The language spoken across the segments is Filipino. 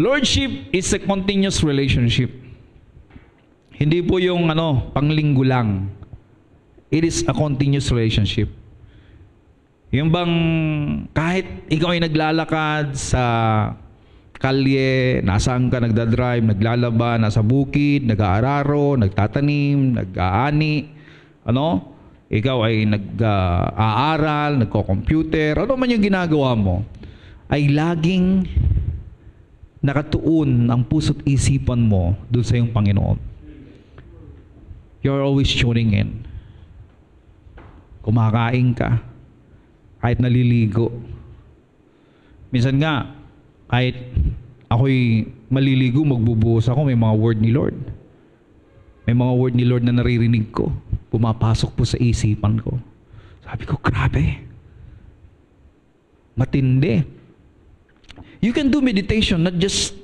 Lordship is a continuous relationship. Hindi po yung ano, panglinggo lang. It is a continuous relationship. Yung bang kahit ikaw ay naglalakad sa kalye, nasaan ka nagdadrive, naglalaba, nasa bukid, nag-aararo, nagtatanim, nag-aani, ano? Ikaw ay nag-aaral, nagko-computer, ano man yung ginagawa mo, ay laging nakatuon ang puso't isipan mo doon sa iyong Panginoon. You're always tuning in. Kumakain ka, kahit naliligo. Minsan nga, kahit ako'y maliligo, magbubuhos ako, may mga word ni Lord. May mga word ni Lord na naririnig ko. Pumapasok po sa isipan ko. Sabi ko, grabe. Matindi. You can do meditation not just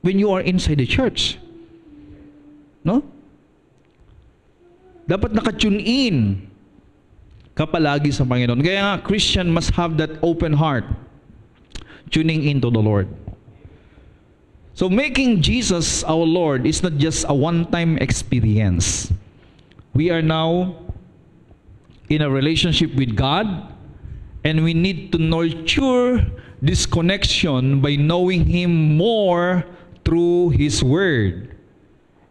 when you are inside the church. No? Dapat nakatune in ka palagi sa Panginoon. Kaya nga, Christian must have that open heart tuning into the Lord. So making Jesus our Lord is not just a one-time experience. We are now in a relationship with God and we need to nurture this connection by knowing Him more through His Word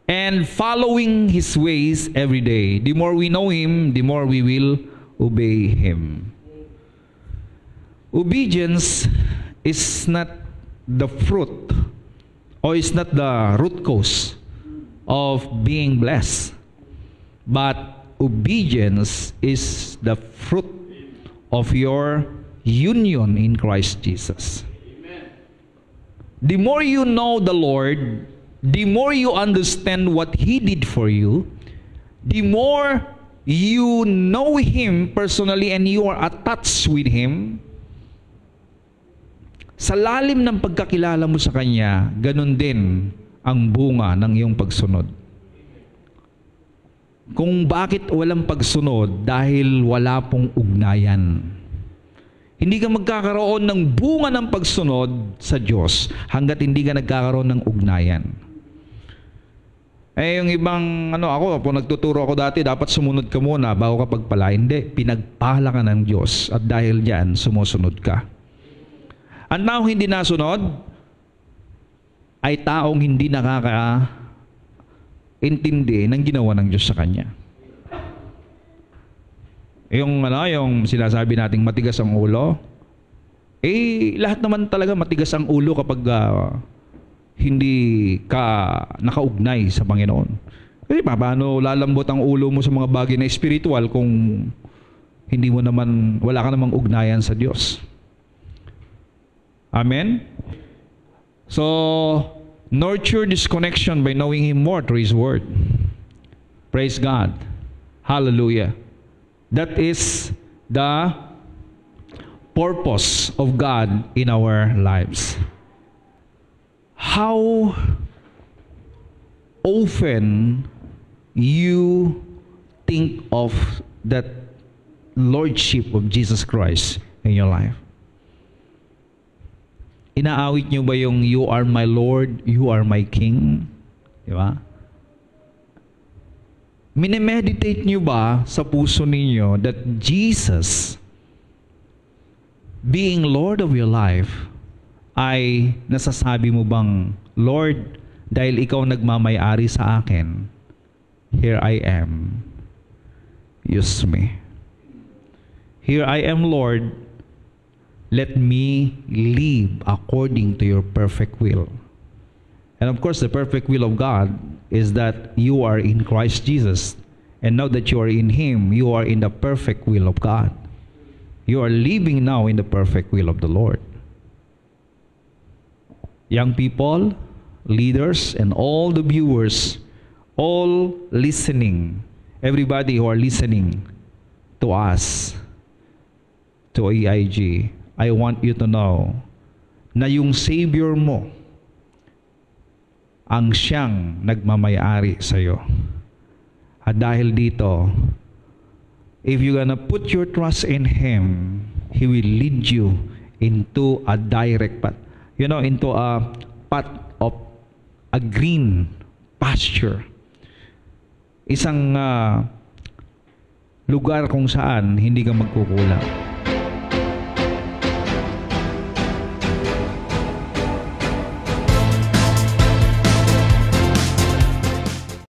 and following His ways every day. The more we know Him, the more we will obey Him. Obedience is not the fruit or is not the root cause of being blessed, but obedience is the fruit of your union in Christ Jesus. The more you know the Lord, the more you understand what He did for you, the more you know Him personally and you are attached with Him, sa lalim ng pagkakilala mo sa Kanya, ganun din ang bunga ng iyong pagsunod. Kung bakit walang pagsunod dahil wala pong ugnayan. Hindi ka magkakaroon ng bunga ng pagsunod sa Diyos hanggat hindi ka nagkakaroon ng ugnayan. Eh, yung ibang, ano, ako, po nagtuturo ako dati, dapat sumunod ka muna bago ka pagpala. Hindi, pinagpala ka ng Diyos at dahil diyan, sumusunod ka. Ang taong hindi nasunod, ay taong hindi nakaka-intindi ng ginawa ng Diyos sa kanya. Yung ano, yung sinasabi nating matigas ang ulo, eh lahat naman talaga matigas ang ulo kapag uh, hindi ka nakaugnay sa Panginoon. Eh paano lalambot ang ulo mo sa mga bagay na spiritual kung hindi mo naman wala ka namang ugnayan sa Diyos. Amen. So, nurture this connection by knowing Him more through His Word. Praise God. Hallelujah. That is the purpose of God in our lives. How often you think of that Lordship of Jesus Christ in your life? Inaawit nyo ba yung You are my Lord, You are my King? Di ba? Minemeditate nyo ba sa puso ninyo that Jesus, being Lord of your life, ay nasasabi mo bang, Lord, dahil ikaw nagmamayari sa akin, here I am, use me. Here I am, Lord, let me live according to your perfect will. And of course, the perfect will of God is that you are in Christ Jesus. And now that you are in Him, you are in the perfect will of God. You are living now in the perfect will of the Lord. Young people, leaders, and all the viewers, all listening, everybody who are listening to us, to EIG, I want you to know na yung Savior mo, ang siyang nagmamayari sa iyo. At dahil dito, if you're gonna put your trust in Him, He will lead you into a direct path. You know, into a spot of a green pasture. Isang ah, lugar kung saan hindi ka magkukulang.